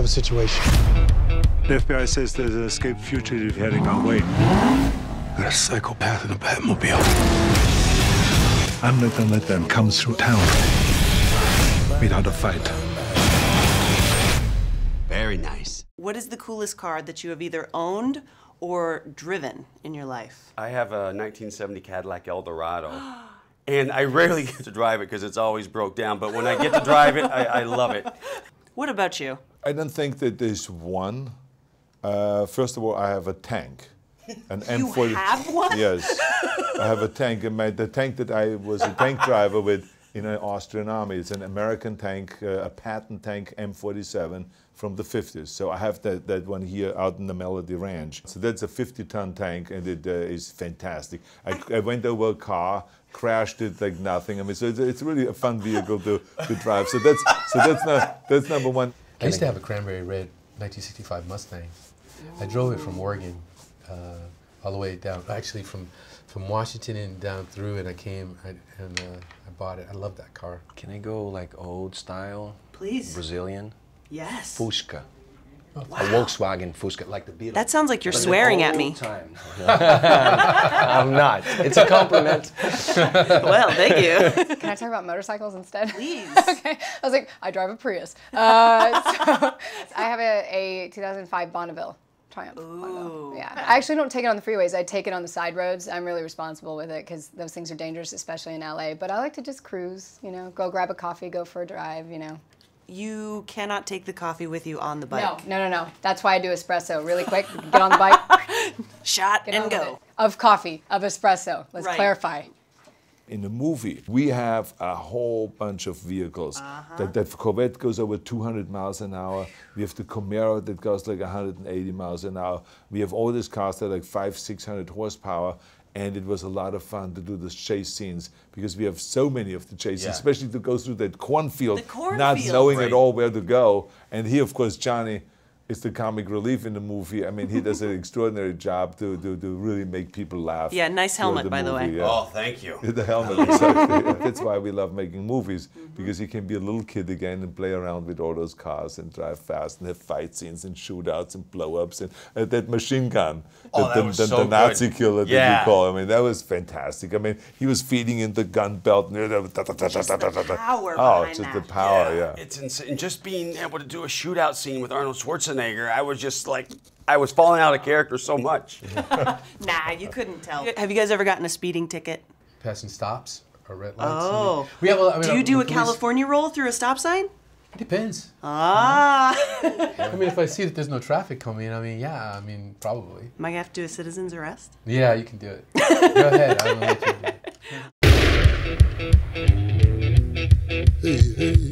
have a situation. The FBI says there's an escaped fugitive heading our way. Got a psychopath in a Batmobile. I'm not gonna let them come through town without a fight. Very nice. What is the coolest car that you have either owned or driven in your life? I have a 1970 Cadillac Eldorado. And I rarely get to drive it because it's always broke down. But when I get to drive it, I, I love it. What about you? I don't think that there's one. Uh, first of all, I have a tank. An You M40 have one? Yes, I have a tank. And my, the tank that I was a tank driver with in an Austrian army. It's an American tank, uh, a Patton tank M47 from the 50s. So I have that, that one here out in the Melody Ranch. So that's a 50-ton tank, and it uh, is fantastic. I, I went over a car, crashed it like nothing. I mean, so it's, it's really a fun vehicle to, to drive. So that's so that's not, that's number one. I used to have a cranberry red 1965 Mustang. I drove it from Oregon uh, all the way down, actually from from Washington and down through, and I came I, and uh, I bought it. I love that car. Can I go like old style? Please. Brazilian? Yes. Fusca. A Volkswagen Fusca, like the Beatles. That sounds like you're But swearing at me. Time. I'm not. It's a compliment. Well, thank you. Can I talk about motorcycles instead? Please. okay. I was like, I drive a Prius. Uh, so I have a, a 2005 Bonneville Triumph. Bonneville. Yeah. I actually don't take it on the freeways. I take it on the side roads. I'm really responsible with it because those things are dangerous, especially in LA. But I like to just cruise, you know, go grab a coffee, go for a drive, you know. You cannot take the coffee with you on the bike. No, no, no, no. That's why I do espresso really quick. Get on the bike. Shot get and go. Of coffee, of espresso. Let's Right. clarify. in the movie, we have a whole bunch of vehicles. Uh-huh. That, that Corvette goes over 200 miles an hour. We have the Camaro that goes like 180 miles an hour. We have all these cars that are like five, 600 horsepower. And it was a lot of fun to do the chase scenes because we have so many of the chases, Yeah. especially to go through that cornfield, cornfield. not knowing Right. at all where to go. And he, of course, Johnny is the comic relief in the movie. I mean, he does an extraordinary job to, to, to really make people laugh. Yeah, nice throughout helmet, by the way. yeah. Oh, thank you. The helmet, exactly. That's why we love making movies because you can be a little kid again and play around with all those cars and drive fast and have fight scenes and shootouts and blow-ups and uh, that machine gun, Oh, the, that the, was the, so the Nazi good. killer that Yeah. you call. I mean, that was fantastic. I mean, he was feeding in the gun belt. and the power Oh, behind just the that. power, yeah. It's insane. Just being able to do a shootout scene with Arnold Schwarzenegger, I was just like, I was falling out of character so much. Nah, you couldn't tell. Have you guys ever gotten a speeding ticket? Passing stops or red lights. Oh. we have. A, I mean, Do you do the a police- California roll through a stop sign? It depends. Ah. I mean, if I see that there's no traffic coming, I mean, yeah, I mean, probably. Am I gonna have to do a citizen's arrest? Yeah, you can do it. Go ahead. I don't know what you do. Hey, hey,